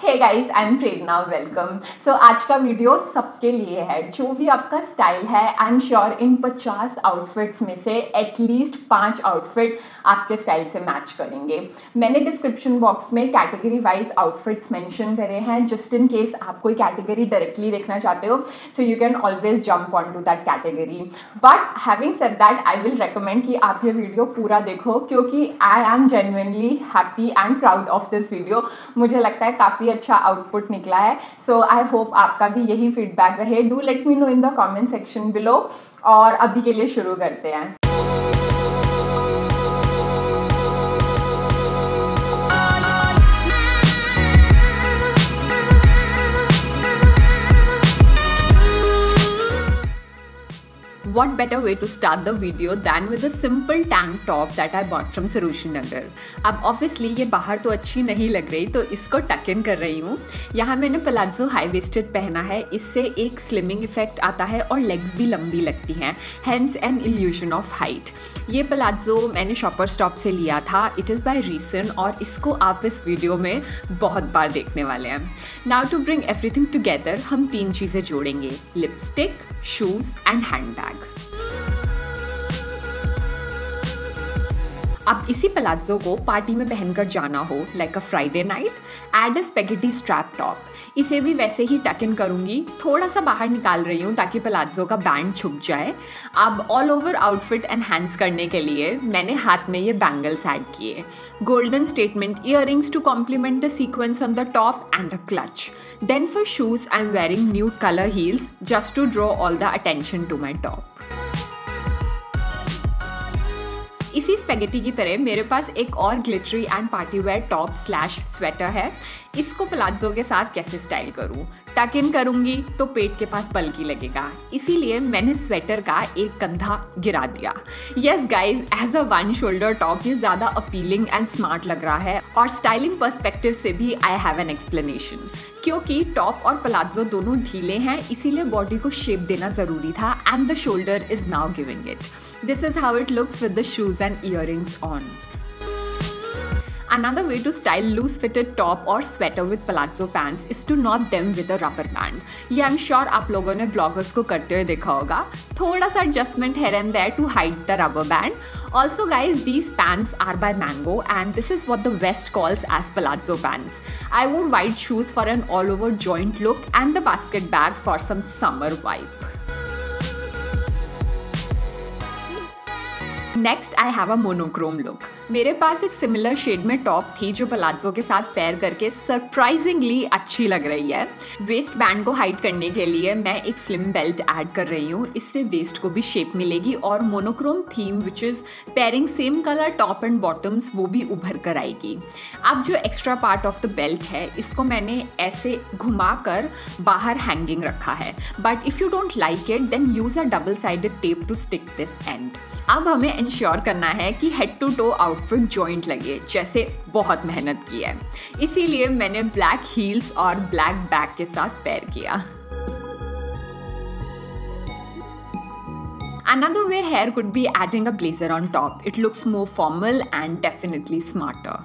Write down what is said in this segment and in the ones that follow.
Hey guys I am Prerna welcome so आज का video सबके लिए है, जो भी आपका स्टाइल है I am sure in 50 outfits में से एटलीस्ट पाँच आउटफिट आपके स्टाइल से मैच करेंगे। मैंने डिस्क्रिप्शन बॉक्स में कैटेगरी वाइज आउटफिट्स मेंशन करे हैं जस्ट इन केस आप कोई कैटेगरी डायरेक्टली देखना चाहते हो so you can always jump on to that category but having said that I will recommend कि आप ये वीडियो पूरा देखो, क्योंकि I am genuinely happy and proud of this video मुझे लगता है काफ़ी अच्छा आउटपुट निकला है। सो आई होप आपका भी यही फीडबैक रहे। Do let me know in the comment section below और अभी के लिए शुरू करते हैं। What better way to start the video than with a simple tank top that I bought from Sarushan Nagar. अब ऑब्वियसली ये बाहर तो अच्छी नहीं लग रही तो इसको टक इन कर रही हूँ। यहाँ मैंने प्लाजो हाई वेस्टेड पहना है, इससे एक स्लिमिंग इफ़ेक्ट आता है और लेग्स भी लंबी लगती हैं hence an illusion of height ये प्लाजो मैंने शॉपर स्टॉप से लिया था इट इज़ बाय रीसन और इसको आप इस वीडियो में बहुत बार देखने वाले हैं। Now to bring everything together हम तीन चीज़ें जोड़ेंगे lipstick shoes and hand bag अब इसी पलाजो को पार्टी में पहनकर जाना हो like a Friday night add a spaghetti strap top इसे भी वैसे ही टक इन करूँगी थोड़ा सा बाहर निकाल रही हूँ ताकि पलाजो का बैंड छुप जाए। अब ऑल ओवर आउटफिट एनहेंस करने के लिए मैंने हाथ में ये बैंगल्स ऐड किए। Golden statement ear to complement the sequins on the top and a clutch then for shoes I am wearing nude colour heels just to draw all the attention to my top इसी spaghetti की तरह मेरे पास एक और glittery and party wear top slash sweater है। इसको palazzo के साथ कैसे स्टाइल करूँ? टक इन करूँगी तो पेट के पास बल्कि लगेगा। इसीलिए मैंने स्वेटर का एक कंधा गिरा दिया। Yes guys as a one shoulder top ये ज़्यादा अपीलिंग एंड स्मार्ट लग रहा है। और स्टाइलिंग पर्सपेक्टिव से भी आई हैव एन एक्सप्लेनेशन क्योंकि टॉप और प्लाजो दोनों ढीले हैं, इसीलिए बॉडी को शेप देना ज़रूरी था and the shoulder is now giving it this is how it looks with the shoes and ear on Another way to style loose fitted top or sweater with palazzo pants is to knot them with a rubber band. ये I'm sure आप लोगों ने bloggers को करते हुए देखा होगा थोड़ा सा adjustment here and there to hide the rubber band. Also guys, these pants are by Mango and this is what the West calls as palazzo pants. I wore white shoes for an all over joint look and the basket bag for some summer vibe. Next I have a monochrome look मेरे पास एक similar shade में top थी जो palazzo के साथ पैर करके सरप्राइजिंगली अच्छी लग रही है। वेस्ट बैंड को हाइट करने के लिए मैं एक स्लिम बेल्ट ऐड कर रही हूँ। इससे वेस्ट को भी शेप मिलेगी और monochrome theme which is pairing same colour top and bottoms वो भी उभर कर आएगी। अब जो extra part of the belt है, इसको मैंने ऐसे घुमा कर बाहर हैंगिंग रखा है। But if you don't like it then use a double sided tape to stick this and अब हमें इंश्योर करना है कि head to toe outfit joint लगे जैसे बहुत मेहनत की है इसीलिए मैंने ब्लैक हील्स और ब्लैक बैग के साथ पैर किया Another way hair could be adding a blazer on top. It looks more formal and definitely smarter.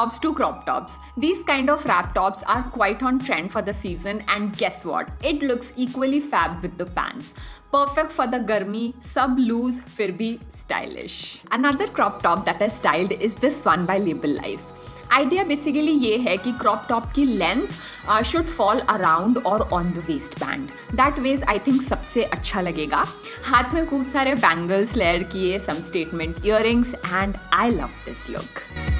tops to crop tops. These kind of wrap tops are quite on trend for the season and guess what? It looks equally fab with the pants. Perfect for the garmi, sub loose, fir bhi stylish. Another crop top that I styled is this one by Label Life. Idea basically ये है कि crop top की length should fall around और on the waistband that way I think सबसे अच्छा लगेगा हाथ में खूब सारे बैंगल्स लेयर किए some statement ear and I love this look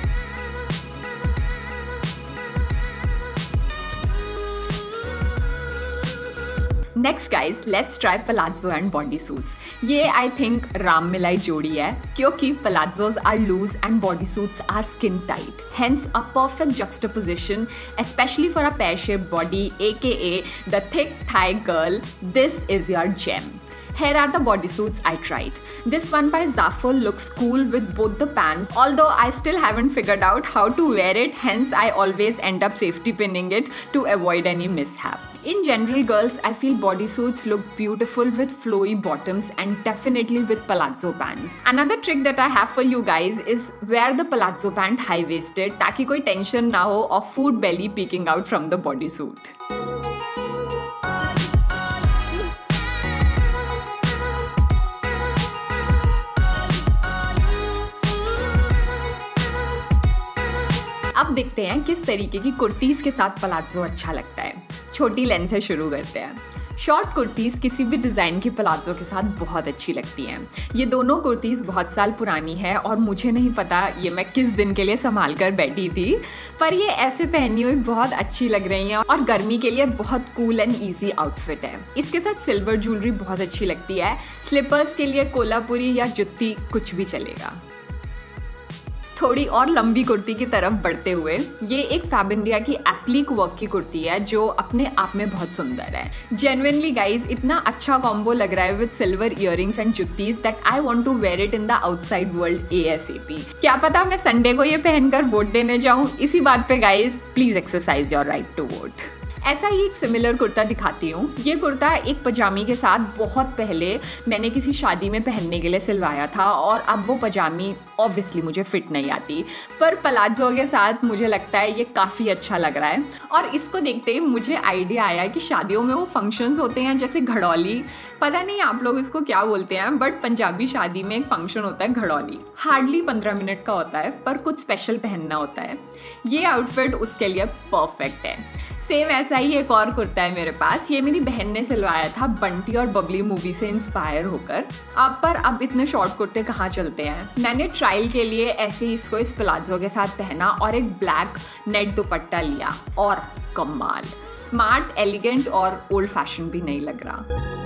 Next guys let's try palazzo and bodysuits ये आई थिंक राम मिलाई जोड़ी है क्योंकि palazzos are loose and bodysuits are skin tight hence a perfect juxtaposition especially for a pear-shaped body aka the thick thigh girl this is your gem Here are the bodysuits I tried. This one by Zaful looks cool with both the pants, although I still haven't figured out how to wear it, hence I always end up safety pinning it to avoid any mishap. In general, girls, I feel bodysuits look beautiful with flowy bottoms and definitely with palazzo pants. Another trick that I have for you guys is wear the palazzo pant high waisted ताकि कोई tension ना हो of food belly peeking out from the bodysuit. अब देखते हैं किस तरीके की कुर्तीज़ के साथ पलाजो अच्छा लगता है छोटी लेंथ से शुरू करते हैं। शॉर्ट कुर्तीज़ किसी भी डिज़ाइन के प्लाजो के साथ बहुत अच्छी लगती हैं। ये दोनों कुर्तीज़ बहुत साल पुरानी है और मुझे नहीं पता ये मैं किस दिन के लिए संभाल कर बैठी थी, पर ये ऐसे पहनी हुई बहुत अच्छी लग रही हैं और गर्मी के लिए बहुत कूल एंड ईजी आउटफिट है। इसके साथ सिल्वर ज्वेलरी बहुत अच्छी लगती है। स्लीपर्स के लिए कोलापुरी या जुत्ती कुछ भी चलेगा। थोड़ी और लंबी कुर्ती की तरफ़ बढ़ते हुए, ये एक फैब इंडिया की एप्लीक वर्क की कुर्ती है, जो अपने आप में बहुत सुंदर है। जेनविनली गाइज़ इतना अच्छा कॉम्बो लग रहा है with silver ear and juttis that I want to wear it in the outside world A S A P क्या पता मैं संडे को ये पहनकर वोट देने जाऊँ? इसी बात पे guys please exercise your right to vote ऐसा ही एक सिमिलर कुर्ता दिखाती हूँ। ये कुर्ता एक पजामी के साथ बहुत पहले मैंने किसी शादी में पहनने के लिए सिलवाया था और अब वो पजामी ऑब्वियसली मुझे फिट नहीं आती। पर पलाजो के साथ मुझे लगता है ये काफ़ी अच्छा लग रहा है। और इसको देखते ही मुझे आइडिया आया कि शादियों में वो फ़ंक्शंस होते हैं जैसे घड़ौली। पता नहीं आप लोग इसको क्या बोलते हैं बट पंजाबी शादी में एक फ़ंक्शन होता है घड़ौली। हार्डली पंद्रह मिनट का होता है, पर कुछ स्पेशल पहनना होता है। ये आउटफिट उसके लिए परफेक्ट है। सेम ऐसा ही एक और कुर्ता है मेरे पास। ये मेरी बहन ने सिलवाया था, बंटी और बबली मूवी से इंस्पायर होकर। अब पर, अब इतने शॉर्ट कुर्ते कहाँ चलते हैं? मैंने ट्रायल के लिए ऐसे ही इसको इस प्लाजो के साथ पहना और एक ब्लैक नेट दुपट्टा लिया। और कमाल! स्मार्ट एलिगेंट और ओल्ड फ़ैशन भी नहीं लग रहा।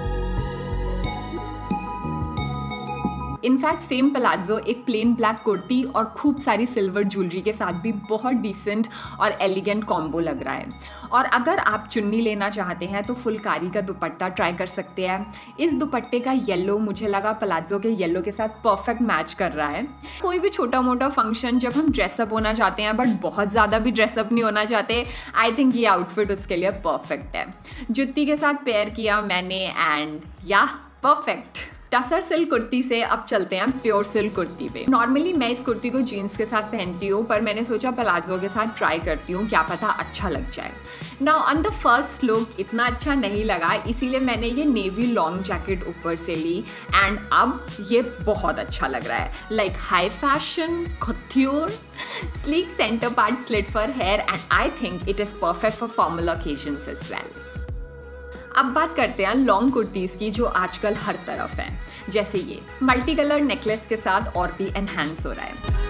इनफैक्ट सेम प्लाजो एक प्लेन ब्लैक कुर्ती और खूब सारी सिल्वर ज्वेलरी के साथ भी बहुत डिसेंट और एलिगेंट कॉम्बो लग रहा है। और अगर आप चुन्नी लेना चाहते हैं तो फुलकारी का दुपट्टा ट्राई कर सकते हैं। इस दुपट्टे का येलो मुझे लगा प्लाजो के येलो के साथ परफेक्ट मैच कर रहा है। कोई भी छोटा मोटा फ़ंक्शन जब हम ड्रेसअप होना चाहते हैं बट बहुत ज़्यादा भी ड्रेसअप नहीं होना चाहते आई थिंक ये आउटफिट उसके लिए परफेक्ट है। जुत्ती के साथ पेयर किया मैंने एंड या परफेक्ट टसर सिल्क कुर्ती से अब चलते हैं प्योर सिल्क कुर्ती पे। नॉर्मली मैं इस कुर्ती को जीन्स के साथ पहनती हूँ, पर मैंने सोचा प्लाजो के साथ ट्राई करती हूँ, क्या पता अच्छा लग जाए। ना ऑन द फ़र्स्ट लुक इतना अच्छा नहीं लगा, इसीलिए मैंने ये नेवी लॉन्ग जैकेट ऊपर से ली एंड अब ये बहुत अच्छा लग रहा है। Like high fashion couture sleek centre part slit for hair and I think it is perfect for formal occasion as well अब बात करते हैं लॉन्ग कुर्तीज़ की जो आजकल हर तरफ़ है। जैसे ये मल्टी कलर नेकलेस के साथ और भी एनहेंस हो रहा है।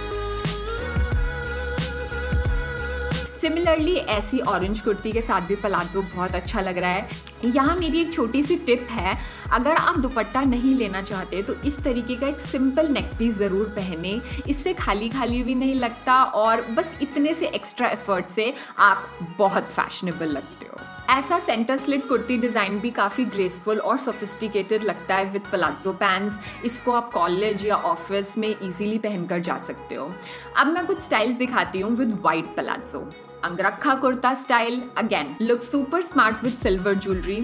सिमिलरली ऐसी ऑरेंज कुर्ती के साथ भी पलाजो बहुत अच्छा लग रहा है। यहाँ मेरी एक छोटी सी टिप है, अगर आप दुपट्टा नहीं लेना चाहते तो इस तरीके का एक सिंपल नेक पीस ज़रूर पहने। इससे खाली खाली भी नहीं लगता और बस इतने से एक्स्ट्रा एफर्ट से आप बहुत फैशनेबल लगते हो। ऐसा सेंटर स्लिट कुर्ती डिज़ाइन भी काफ़ी ग्रेसफुल और सोफिस्टिकेटेड लगता है विद प्लाजो पैंट्स इसको आप कॉलेज या ऑफ़िस में इजीली पहनकर जा सकते हो। अब मैं कुछ स्टाइल्स दिखाती हूँ with white palazzo angrakha kurta style again look super smart with silver jewellery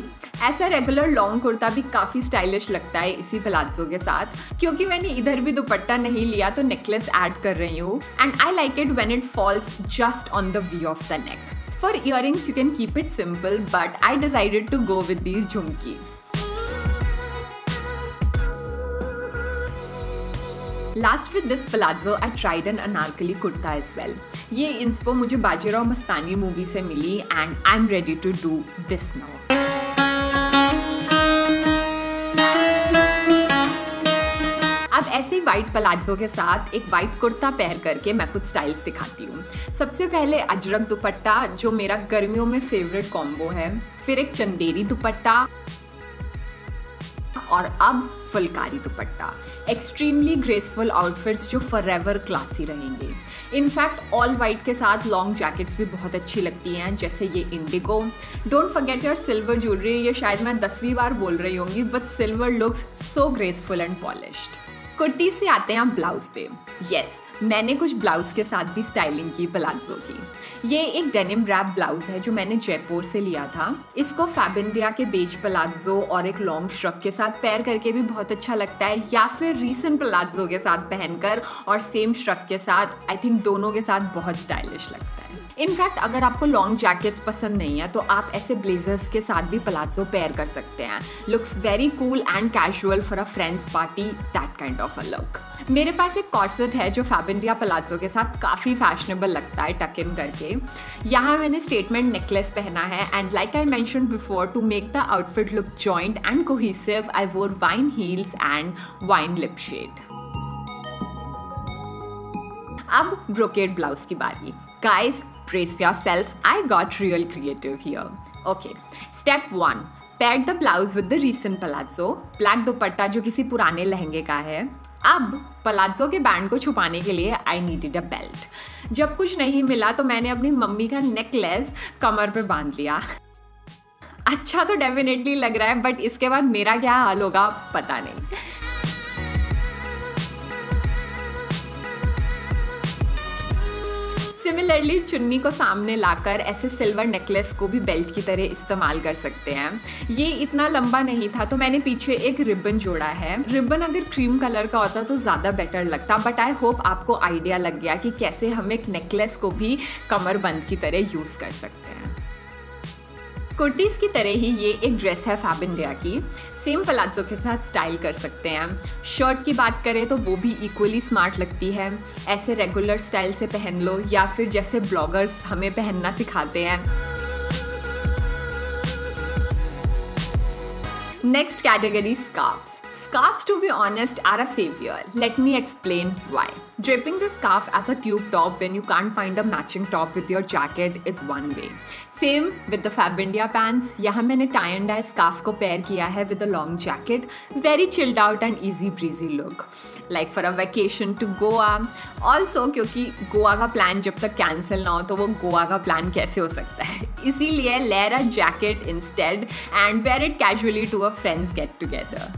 ऐसा रेगुलर लॉन्ग कुर्ता भी काफ़ी स्टाइलिश लगता है इसी प्लाजो के साथ। क्योंकि मैंने इधर भी दुपट्टा नहीं लिया तो नेकलेस ऐड कर रही हूँ। And I like it when it falls just on the V of the neck For earrings, you can keep it simple, but I decided to go with these jhumkis. Last with this palazzo, I tried an anarkali kurta as well. ये इंस्पो मुझे Bajirao Mastani movie से मिली and I am ready to do this now ऐसे white palazzo के साथ एक white kurta पहन करके मैं कुछ स्टाइल्स दिखाती हूँ। सबसे पहले अजरक दुपट्टा, जो मेरा गर्मियों में फेवरेट कॉम्बो है। फिर एक चंदेरी दुपट्टा और अब phulkari dupatta. Extremely graceful outfits जो फॉर एवर क्लासी रहेंगे इनफैक्ट ऑल वाइट के साथ लॉन्ग जैकेट्स भी बहुत अच्छी लगती हैं, जैसे ये indigo don't forget your silver jewellery ये शायद मैं दसवीं बार बोल रही होंगी but silver looks so graceful and polished kurti से आते हैं हम ब्लाउज पे। यस मैंने कुछ ब्लाउज के साथ भी स्टाइलिंग की प्लाजो की। ये एक डेनिम रैप ब्लाउज है जो मैंने जयपुर से लिया था। इसको फैब इंडिया के बेज प्लाजो और एक लॉन्ग श्रक के साथ पैर करके भी बहुत अच्छा लगता है, या फिर रीसेंट प्लाजो के साथ पहनकर और सेम श्रक के साथ आई थिंक दोनों के साथ बहुत स्टाइलिश लगता है। इनफैक्ट अगर आपको लॉन्ग जैकेट्स पसंद नहीं है तो आप ऐसे ब्लेजर्स के साथ भी पलाजो पेयर कर सकते हैं। Looks very cool and casual for a friends party that kind of a look मेरे पास एक कॉर्सेट है जो फैब इंडिया पलाजो के साथ काफ़ी फैशनेबल लगता है टक इन करके। यहाँ मैंने स्टेटमेंट नेकलेस पहना है and like I mention before to make the outfit look joint and cohesive I wore wine heels and wine lip shade अब ब्रोकेड ब्लाउज की बारी। Guys brace yourself. I got real creative here. Okay. Step 1 pad the blouse with the recent palazzo black dupatta जो किसी पुराने लहंगे का है। अब पलाजो के बैंड को छुपाने के लिए आई नीडेड अ बेल्ट जब कुछ नहीं मिला तो मैंने अपनी मम्मी का नेकलेस कमर पे बाँध लिया। अच्छा तो डेफिनेटली लग रहा है बट इसके बाद मेरा क्या हाल होगा? पता नहीं। सिमिलरली चुन्नी को सामने लाकर ऐसे सिल्वर नेकलेस को भी बेल्ट की तरह इस्तेमाल कर सकते हैं। ये इतना लंबा नहीं था तो मैंने पीछे एक रिबन जोड़ा है। रिबन अगर क्रीम कलर का होता तो ज़्यादा बेटर लगता बट आई होप आपको आइडिया लग गया कि कैसे हम एक नेकलेस को भी कमर बंद की तरह यूज़ कर सकते हैं। कुर्तीज़ की तरह ही ये एक ड्रेस है फैब इंडिया की। सेम पलाजो के साथ स्टाइल कर सकते हैं। शर्ट की बात करें तो वो भी इक्वली स्मार्ट लगती है। ऐसे रेगुलर स्टाइल से पहन लो या फिर जैसे ब्लॉगर्स हमें पहनना सिखाते हैं। Next category scarves Scarves, to be honest, are a savior. Let me explain why. Draping the scarf as a tube top when you can't find a matching top with your jacket is one way. Same with the Fab India pants. यहाँ मैंने tie and dye scarf को pair किया है with a long jacket. Very chilled out and easy breezy look. Like for a vacation to Goa. Also क्योंकि गोवा का plan जब तक cancel ना हो तो वो गोवा का प्लान कैसे हो सकता है इसीलिए layer a jacket instead and wear it casually to a friends get together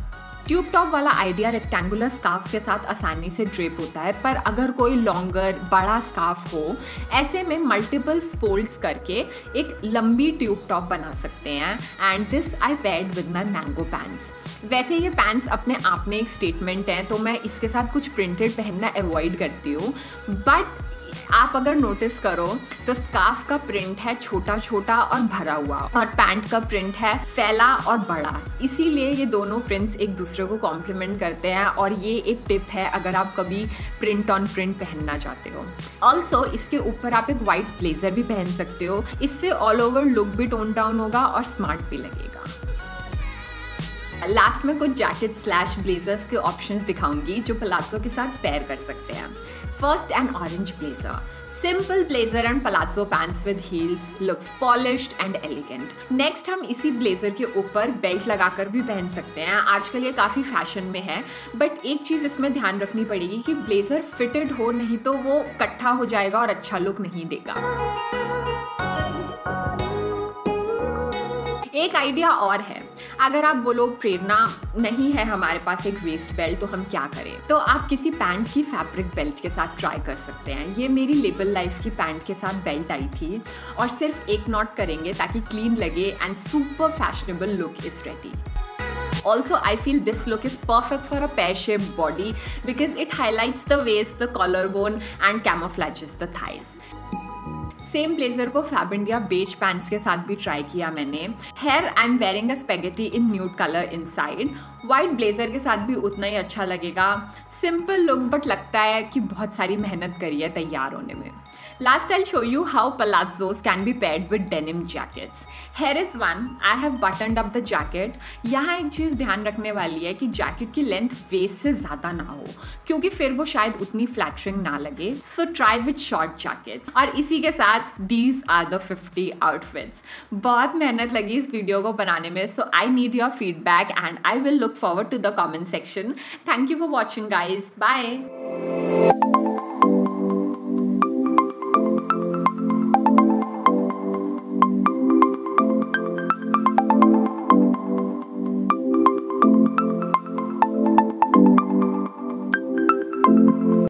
Tube top वाला आइडिया रेक्टेंगुलर स्कार्फ के साथ आसानी से ड्रेप होता है, पर अगर कोई लॉन्गर बड़ा स्कार्फ हो, ऐसे में मल्टीपल फोल्ड्स करके एक लंबी ट्यूब टॉप बना सकते हैं। And this I paired with my Mango pants वैसे ये पैंट्स अपने आप में एक स्टेटमेंट है तो मैं इसके साथ कुछ प्रिंटेड पहनना अवॉइड करती हूँ। बट आप अगर नोटिस करो तो स्कार्फ का प्रिंट है छोटा छोटा और भरा हुआ और पैंट का प्रिंट है फैला और बड़ा। इसीलिए ये दोनों प्रिंट्स एक दूसरे को कॉम्प्लीमेंट करते हैं और ये एक टिप है अगर आप कभी प्रिंट ऑन प्रिंट पहनना चाहते हो। ऑल्सो इसके ऊपर आप एक वाइट ब्लेजर भी पहन सकते हो। इससे ऑल ओवर लुक भी टोन डाउन होगा और स्मार्ट भी लगेगा। लास्ट में कुछ जैकेट स्लैश ब्लेजर्स के ऑप्शंस दिखाऊँगी जो पलाजो के साथ पेयर कर सकते हैं। First and orange blazer simple blazer and palazzo pants with heels looks polished and elegant next हम इसी ब्लेजर के ऊपर बेल्ट लगाकर भी पहन सकते हैं। आजकल ये काफ़ी फ़ैशन में है बट एक चीज़ इसमें ध्यान रखनी पड़ेगी कि ब्लेजर फिटेड हो नहीं तो वो कट्ठा हो जाएगा और अच्छा लुक नहीं देगा। एक आइडिया और है। अगर आप बोलो प्रेरणा नहीं है हमारे पास एक वेस्ट बेल्ट तो हम क्या करें? तो आप किसी पैंट की फैब्रिक बेल्ट के साथ ट्राई कर सकते हैं। ये मेरी लेबल लाइफ की पैंट के साथ बेल्ट आई थी और सिर्फ़ एक नॉट करेंगे ताकि क्लीन लगे and super fashionable look is ready Also, I feel this look is perfect for a pear-shaped body because it highlights the waist, the collarbone and camouflages the thighs. Same blazer को fab India beige pants के साथ भी try किया मैंने। Here I am wearing a spaghetti in nude colour inside white blazer के साथ भी उतना ही अच्छा लगेगा। सिंपल लुक बट लगता है कि बहुत सारी मेहनत करी है तैयार होने में। Last, I'll show you how palazzos can be paired with denim jackets. Here is one. I have buttoned up the jacket. यहाँ एक चीज़ ध्यान रखने वाली है कि जैकेट की लेंथ वेस्ट से ज़्यादा ना हो, क्योंकि फिर वो शायद उतनी फ्लैटरिंग ना लगे so try with short jackets और इसी के साथ these are the fifty outfits बहुत मेहनत लगी इस वीडियो को बनाने में so I need your feedback and I will look forward to the comment section thank you for watching guys bye